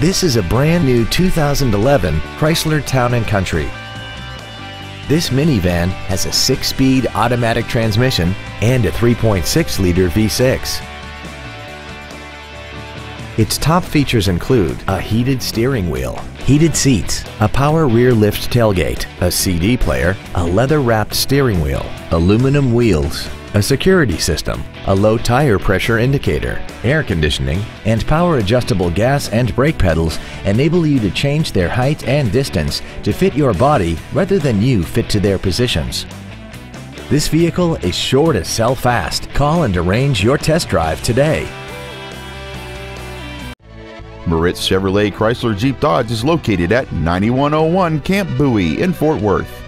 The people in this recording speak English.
This is a brand new 2011 Chrysler Town & Country. This minivan has a six-speed automatic transmission and a 3.6-liter V6. Its top features include a heated steering wheel, heated seats, a power rear lift tailgate, a CD player, a leather-wrapped steering wheel, aluminum wheels, a security system, a low tire pressure indicator, air conditioning, and power adjustable gas and brake pedals enable you to change their height and distance to fit your body rather than you fit to their positions. This vehicle is sure to sell fast. Call and arrange your test drive today. Moritz Chevrolet Chrysler Jeep Dodge is located at 9101 Camp Bowie in Fort Worth.